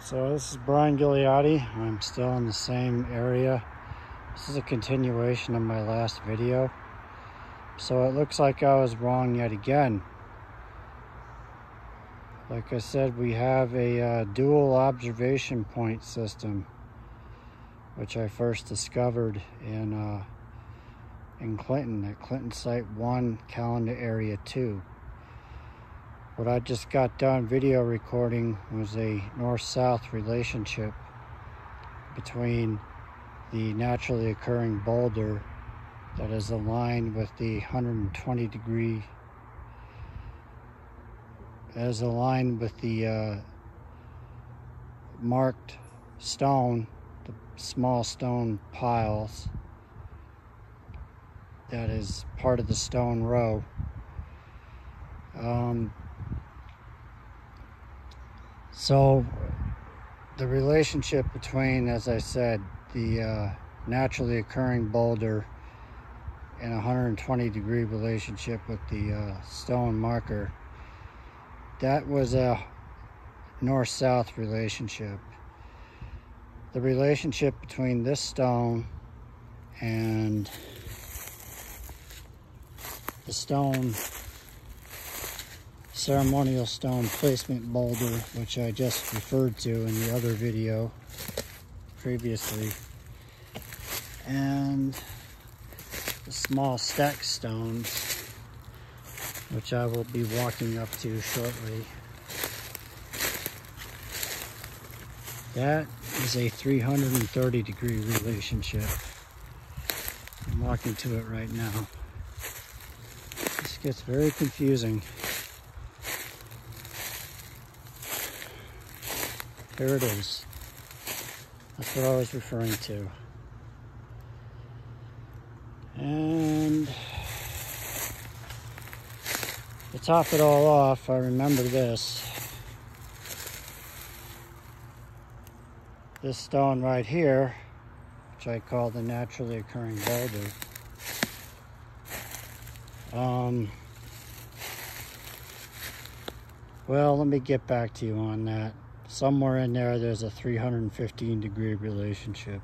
So this is Brian Ghilliotti. I'm still in the same area. This is a continuation of my last video. So it looks like I was wrong yet again. Like I said, we have a uh, dual observation point system, which I first discovered in uh, in Clinton at Clinton Site 1, Calendar Area 2. What I just got done video recording was a north-south relationship between the naturally occurring boulder that is aligned with the 120 degree as aligned with the uh, marked stone, the small stone piles that is part of the stone row. Um, so the relationship between, as I said, the uh, naturally occurring boulder and a 120 degree relationship with the uh, stone marker, that was a north-south relationship. The relationship between this stone and the stone ceremonial stone placement boulder, which I just referred to in the other video previously. And the small stack stones, which I will be walking up to shortly. That is a 330 degree relationship. I'm walking to it right now. This gets very confusing. There it is. That's what I was referring to. And to top it all off, I remember this. This stone right here, which I call the naturally occurring boulder. Um, well, let me get back to you on that somewhere in there there's a 315 degree relationship